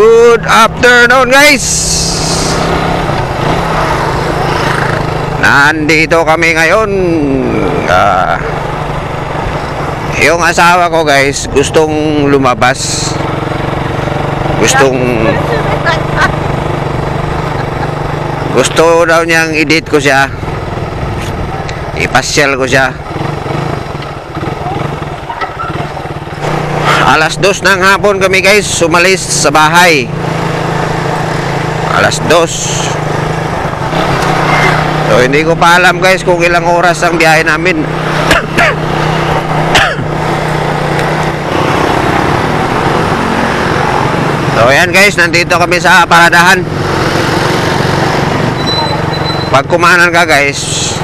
Good afternoon guys! Nandito kami ngayon. Ah, Yung asawa ko guys Gustong lumabas. Gustong Gusto daw niyang edit ko siya. Ipasyal ko siya Alas dos ng hapon kami guys. Sumalis sa bahay. Alas dos. So hindi ko pa alam guys Kung ilang oras ang biyahe namin. So ayan guys. Nandito kami sa paradahan. Pag kumanan ka guys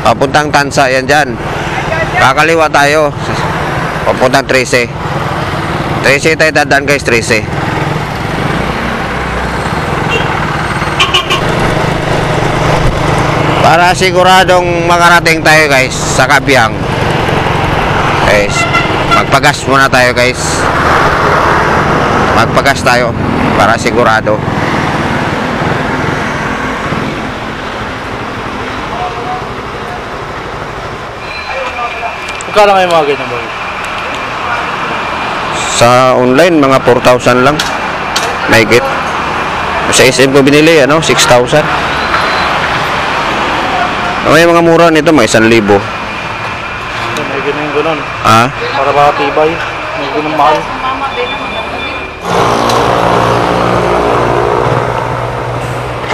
Papuntang Tansa yan dyan. Kakaliwa tayo Papuntang 13 13 tayo dadaan guys 13 Para siguradong makarating tayo guys sa Kabyang. Guys Magpagas muna tayo guys. Magpagas tayo Para sigurado. Magkano ngayon mga ganyan boy? Sa online mga 4,000 lang May get Sa SM ko binili ano 6,000 May mga mura nito may 1,000 May ganyan ganun. Ha? Para baka tibay. May ganun mahal.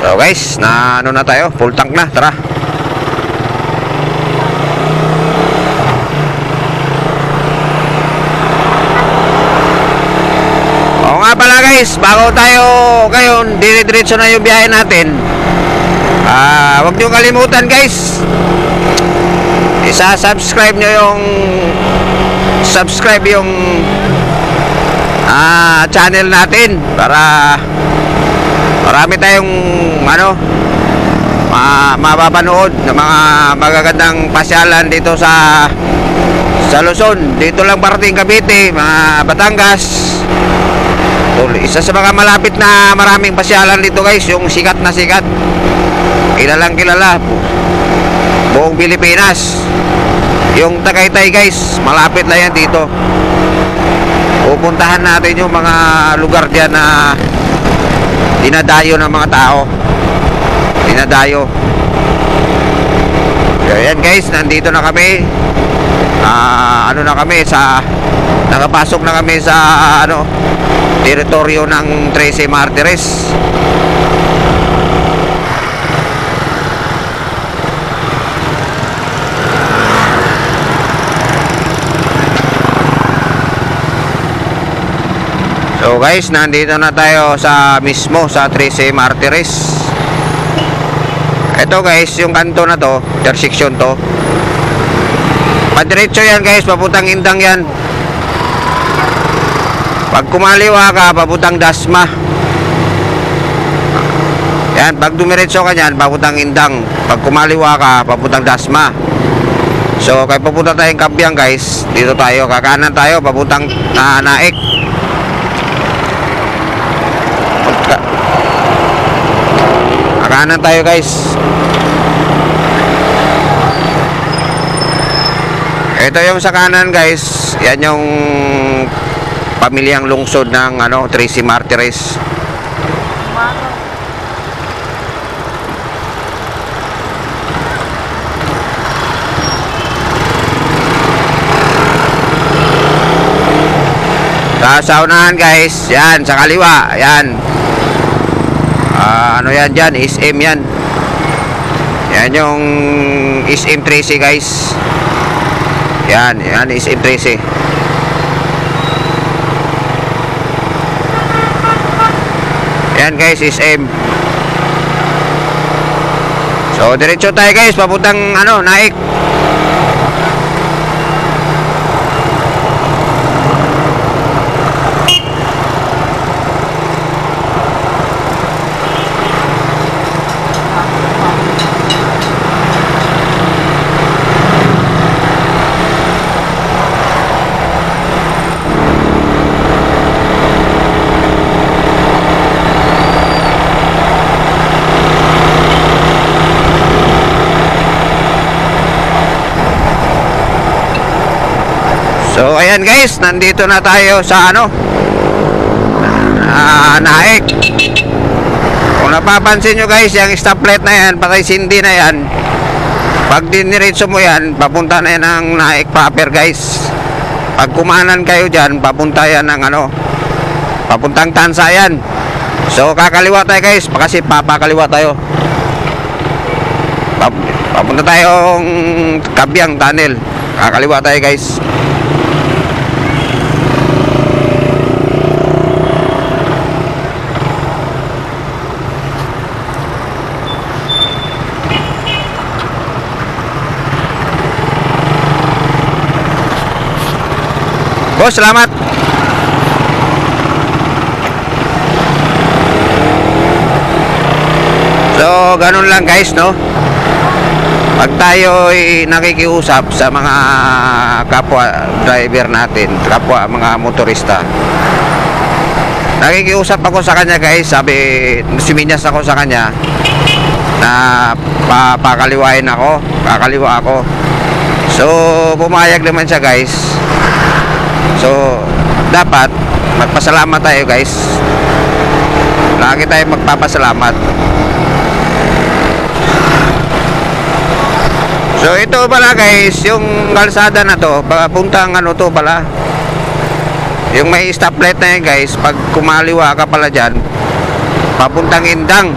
So guys, na ano na tayo? Full tank na, tara. Oo nga pala guys, bago tayo ngayon, dire-diretso na yung biyahe natin. Ah, wag niyo kalimutan guys. Isa-subscribe nyo yung subscribe yung ah channel natin para marami tayong ano ma mapapanood ng mga magagandang pasyalan dito sa sa Luzon dito lang parating Cavite mga Batangas isa sa mga malapit na maraming pasyalan dito guys yung sikat na sikat. Kilalang kilala buong Pilipinas. Yung Tagaytay guys malapit lang yan dito. Pupuntahan natin yung mga lugar diyan na dinadayo ng mga tao. Dinadayo. So yan guys nandito na kami. Ah, ano na kami sa nakapasok na kami sa ano teritoryo ng 13 Martires So guys, nandito na tayo sa mismo sa 13 Martires. Ito guys, yung kanto na to, intersection to. Padiretso yan guys, papuntang Indang yan. Pag kumaliwa ka, papuntang Dasma. Yan, pag dumiretso ka yan, papuntang Indang. Pag kumaliwa ka, papuntang Dasma. So, kaya papunta tayong Kabyang guys. Dito tayo, kakanan tayo, papuntang uh, Naik. Kakanan tayo guys. Ito yung sa kanan guys. Yan yung pamilyang lungsod ng ano, Tracy Martires. Sa guys, yan sa kaliwa, yan. Ah, ano yan dyan, SM yan. Yan yung SM Tracy guys. Yan, yan SM Tracy. Yan guys, SM. So, diretso tayo guys, papuntang ano, Naik. So ayan guys, nandito na tayo sa ano? Ah, Naik. Kung napapansin nyo guys, yung stoplight na yan, patay sindi na yan. Pag diniretso mo yan, papunta na yan ng Naik proper guys. Pag kumanan kayo dyan, papunta yan ng ano? Papuntang Tansa yan. So kakaliwa tayo guys, kasi papakaliwa tayo. Pap- Papunta tayong Kabyang Tunnel. Kakaliwa tayo guys Boss, salamat. So, ganun lang guys, no? Pag tayo ay nakikiusap sa mga kapwa driver natin, kapwa mga motorista, nakikiusap ako sa kanya guys, sabi, siminyas ako sa kanya, na papakaliwain ako, kakaliwa ako. So, pumayag naman siya guys. So, dapat magpasalamat tayo guys. Lagi tayo magpapasalamat. So, ito pala guys, yung kalsada na to, papuntang ano to pala. Yung may stoplight na yun guys, pag kumaliwa ka pala dyan, papuntang Indang.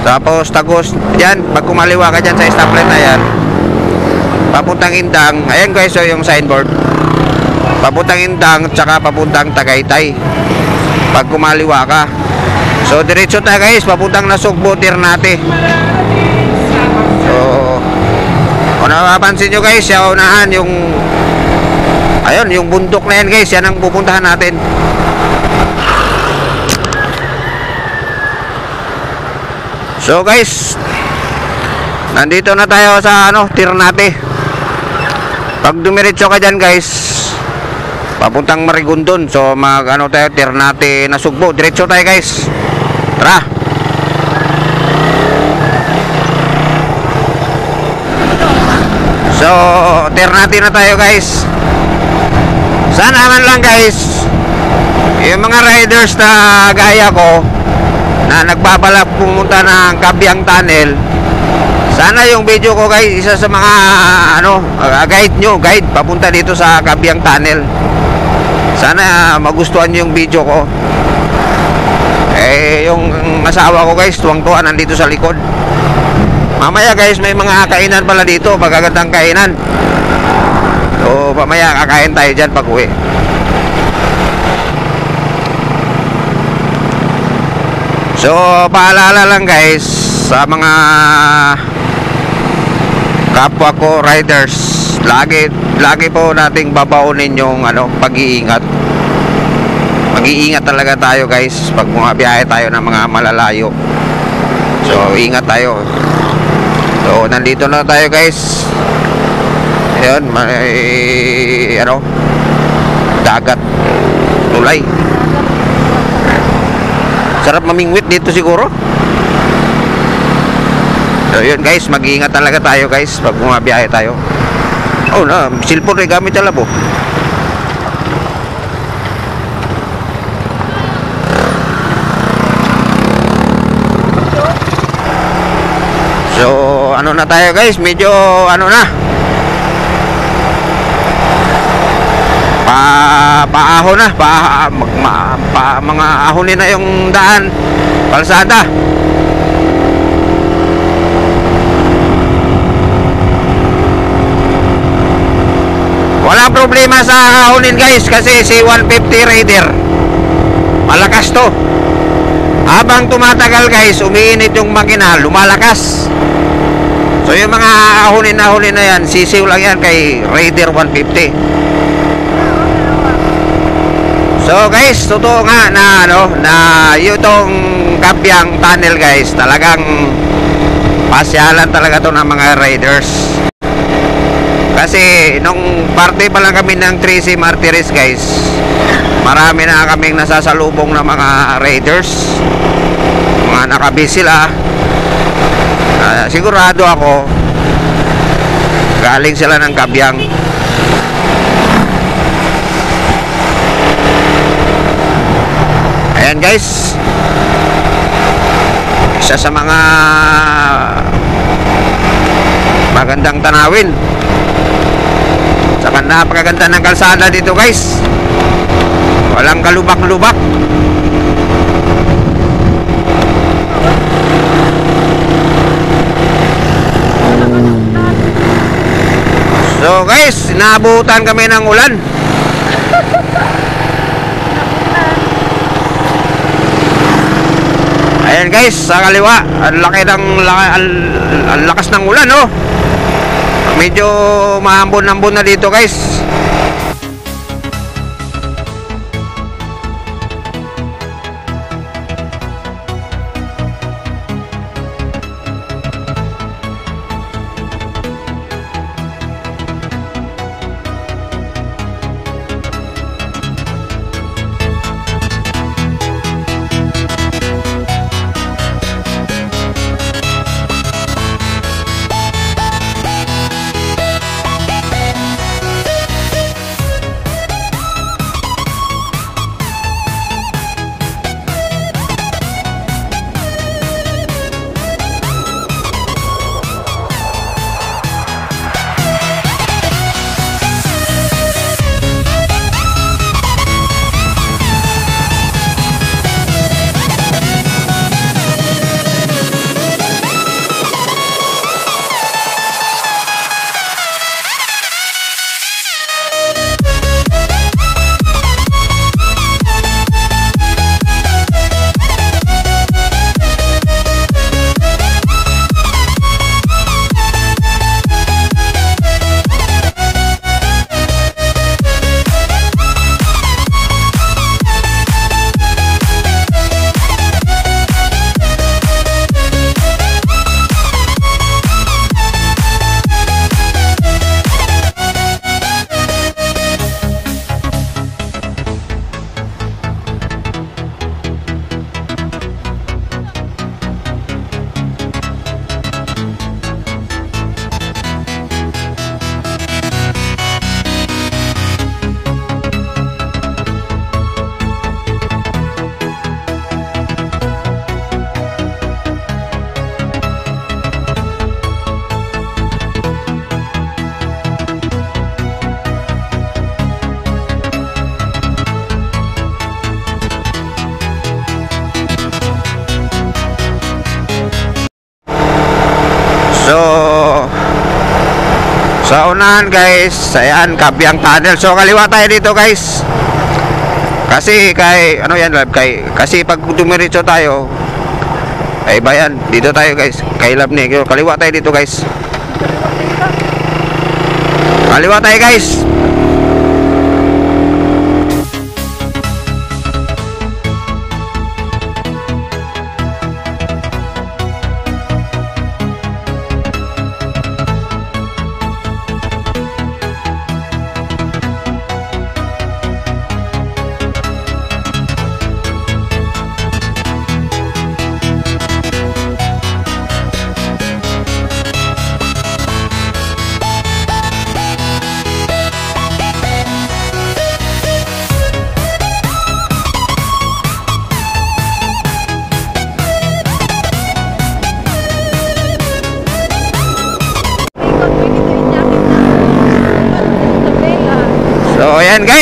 Tapos tagos dyan, pag kumaliwa ka dyan sa stoplight na yan, papuntang Indang, ayan guys, so yung signboard papuntang Indang tsaka papuntang Tagaytay. Pag kumaliwa ka. So diretso tayo guys. Papuntang Nasugbo Ternate. So kung napapansin nyo guys sa unahan yung ayun yung bundok na yan guys. Yan ang pupuntahan natin. So guys nandito na tayo sa ano Ternate. Pag dumiretso ka dyan guys papuntang Marigondon so mag ano tayo Ternate na Sugbo. Diretso tayo guys. Tara. So Ternate na tayo guys. Sana man lang guys. Yung mga riders na gaya ko na nagbabalak pumunta ng Kabyang Tunnel sana yung video ko guys isa sa mga ano uh, guide nyo guide papunta dito sa Kabyang Tunnel sana magustuhan nyo yung video ko. Eh yung asawa ko guys tuwang tuwa nandito sa likod. Mamaya guys may mga kainan pala dito magagandang kainan. So mamaya kakain tayo dyan pag uwi. So paalala lang guys sa mga kapwa ko riders lagi lagi po nating babaunin yung ano pag-iingat. Mag-iingat talaga tayo guys pag mga biyahe tayo ng mga malalayo. So ingat tayo. So nandito na tayo guys. Ayun may ano dagat tulay. Sarap mamingwit dito siguro. So yun guys, mag-iingat talaga tayo guys pag bumabiyahe tayo. Oh na, cellphone rin gamit sa labo. So, ano na tayo guys, medyo ano na. Pa paahon na, pa, mag, ma, pa mga ahonin na yung daan, kalsada. Walang problema sa ahonin guys kasi si 150 Raider malakas to. Habang tumatagal guys, umiinit yung makina, lumalakas. So yung mga ahonin na ahonin na yan, sisiw lang yan kay Raider 150. So guys, totoo nga na ano na yung Kabyang Tunnel guys, talagang pasyalan talaga to ng mga riders. Kasi nung parte pa lang kami ng 3C Martires guys Marami na kaming nasasalubong ng mga raiders. Mga nakabis sila. Uh, Sigurado ako Galing sila ng kabyang Ayan guys. Isa sa mga Magandang tanawin. Saka napakaganda ng kalsada dito guys. Walang kalubak-lubak. So guys, naabutan kami ng ulan. Ayan guys, sa kaliwa, ang laki ng ang, ang lakas ng ulan, oh. Medyo mahambon-hambon na dito, guys. Sa unahan guys, ayan, Kabyang Tunnel. So, kaliwa tayo dito guys. Kasi kay, ano yan, lab, kay, kasi pag dumiretso tayo, ay iba yan. Dito tayo guys, kay lab ni. Kaliwa tayo dito guys. Kaliwa tayo guys.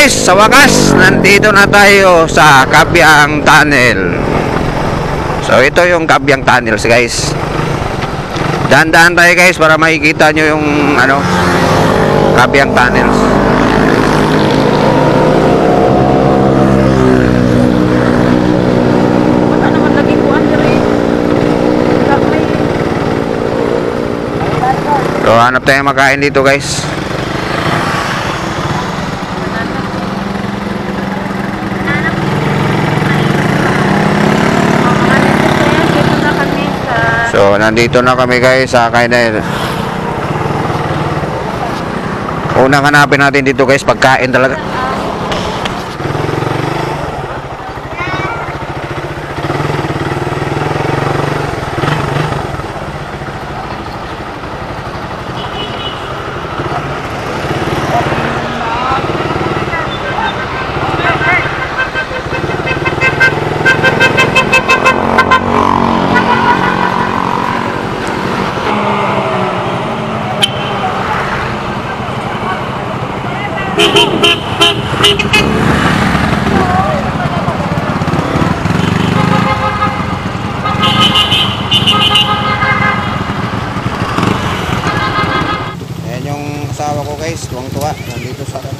Guys, sa wakas, nandito na tayo sa Kabyang Tunnel. So ito yung Kabyang Tunnels guys. Dahan-dahan tayo guys para makikita nyo yung ano, Kabyang Tunnels. Wala may So hanap tayo makain dito guys. mga nito dito na kami sa So nandito na kami guys sa Kainel. Unang hanapin natin dito guys, pagkain talaga.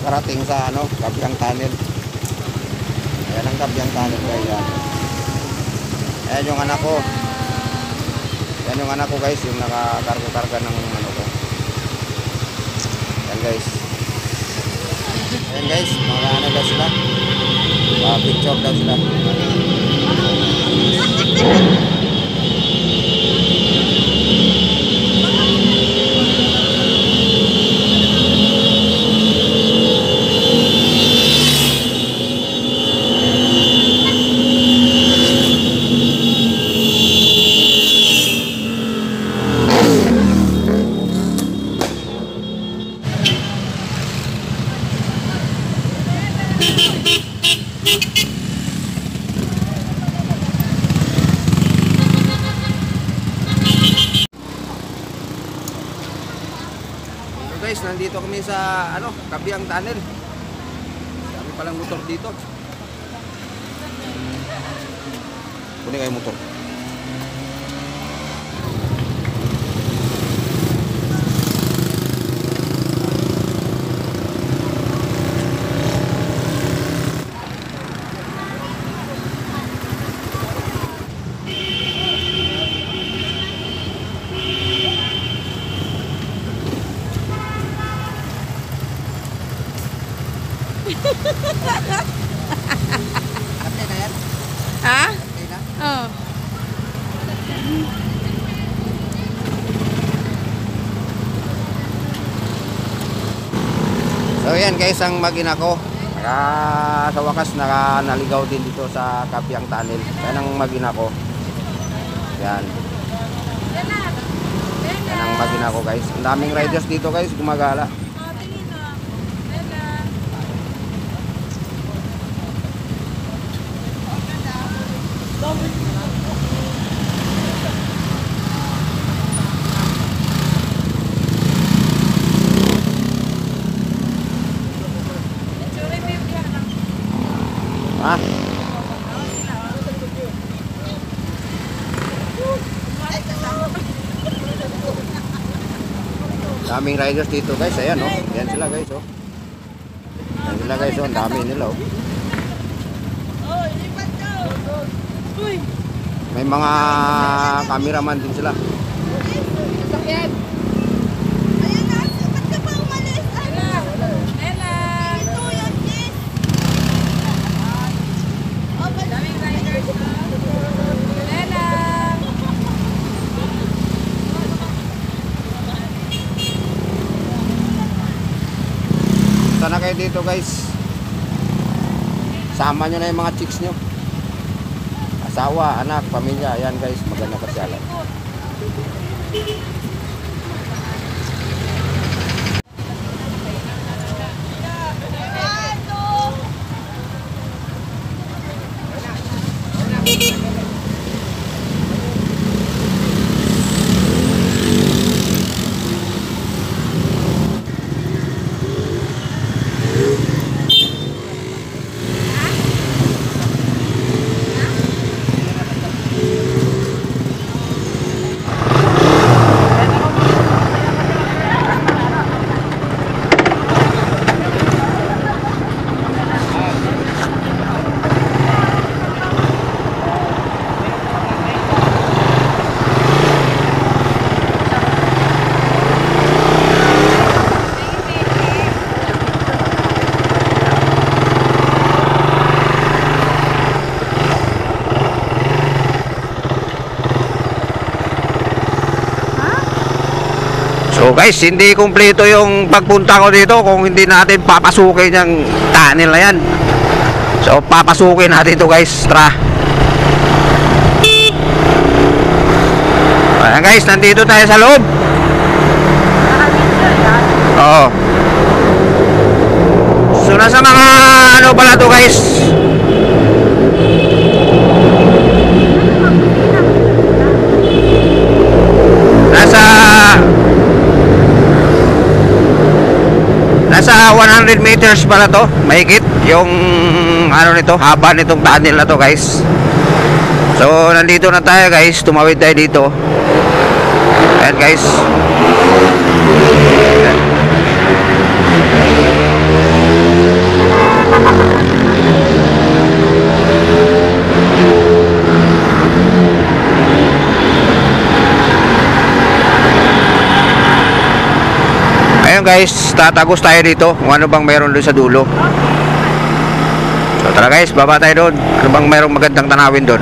makarating sa ano, Kabyang Tunnel. Ayan ang Kabyang Tunnel guys. Yan. Ayan yung anak ko. Yan yung anak ko guys, yung nakakargo-karga ng ano ko. Yan guys. Ayan guys, mga ano daw sila. Uh, picture daw sila. お願い求む guys, ang magina ko. Naka, sa wakas naka, naligaw din dito sa Kabyang Tunnel. Yan ang magina ko. Yan. Yan ang magina ko guys. Ang daming riders dito guys, gumagala. Ha? Daming riders dito guys. Ayan oh. Yan sila guys oh. Yan sila guys oh. Ang dami nila oh. May mga cameraman din sila. Sakyan. Ayan na, ba't ka pa umalis? Ano? Ella. Ito, yan, yes. Oh, ba't- Daming riders. Ella. Sana kayo dito guys. Sama nyo na yung mga chicks nyo. Asawa, anak, pamilya. Ayan guys, maganda pasyalan. So guys, hindi kumpleto yung pagpunta ko dito kung hindi natin papasukin yung tunnel na yan. So papasukin natin ito guys, tara. Ayan guys, nandito tayo sa loob. Oo. So nasa mga ano pala to guys. Nasa Nasa 100 meters pala to, mahigit yung ano nito, haba nitong tunnel na to guys. So nandito na tayo guys, tumawid tayo dito. Ayan guys. Guys, tatagos tayo dito kung ano bang meron doon sa dulo. So tara guys, baba tayo doon. Ano bang merong magandang tanawin doon?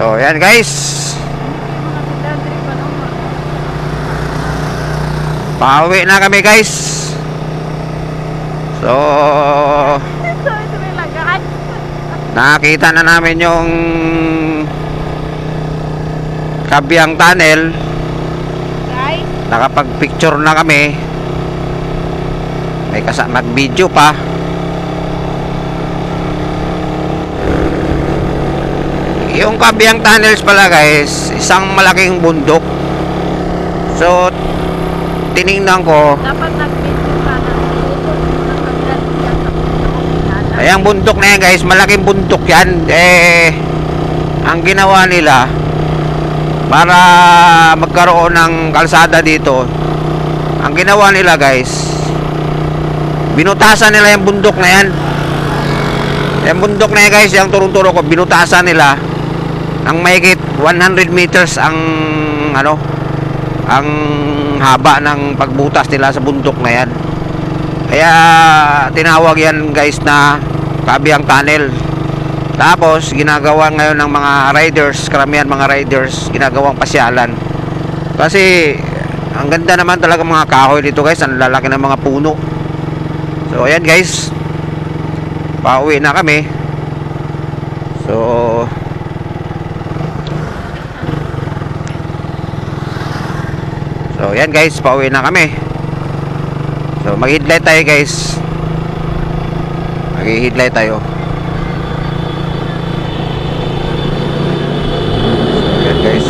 So yan guys, pauwi na kami guys. So nakita na namin yung Kabyang Tunnel. Guys, Nakapag-picture na kami. May kasa nag-video pa. Yung Kabyang Tunnels pala guys, isang malaking bundok. So, tiningnan ko, dapat nag-video ka ng tutok mo ng kabilang diyan sa pagkakilala. ay ang bundok na yan guys, malaking bundok yan. Eh, ang ginawa nila, para magkaroon ng kalsada dito, ang ginawa nila guys, binutasan nila yung bundok na yan. Yung bundok na yan guys, yung turong-turo ko, binutasan nila ng mahigit 100 meters ang ano, ang haba ng pagbutas nila sa bundok na yan. Kaya tinawag yan guys na Kabyang Tunnel. Tapos ginagawa ngayon ng mga riders, karamihan mga riders, ginagawang pasyalan. Kasi ang ganda naman talaga mga kahoy dito guys, ang lalaki ng mga puno. So ayan guys. Pauwi na kami. So So ayan guys, pauwi na kami. So mag-headlight tayo guys. Mag-headlight tayo. So, ayan guys.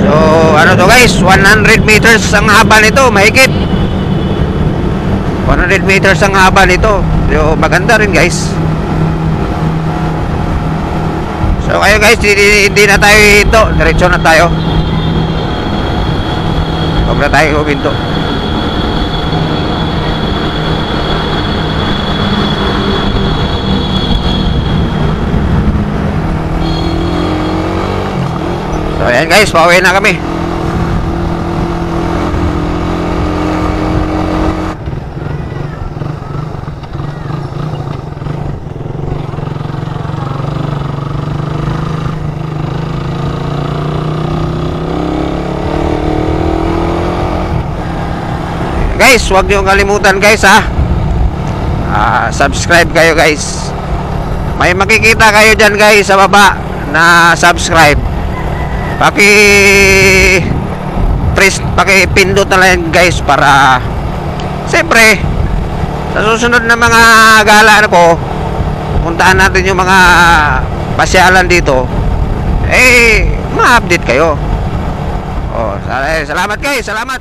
So, ano to guys, 100 meters ang haba nito, mahigit. 100 meters ang haba nito. So, maganda rin guys. So, kayo guys, hindi, na tayo ito. Diretso na tayo. Huwag na tayo huminto. So, ayan guys, pauwi na kami. Guys, huwag niyo kalimutan guys ha. Ah, subscribe kayo guys. May makikita kayo dyan guys sa baba na subscribe. Paki press, paki pindot na lang guys para siyempre sa susunod na mga gala ko puntahan natin yung mga pasyalan dito eh ma-update kayo oh, sal- salamat guys salamat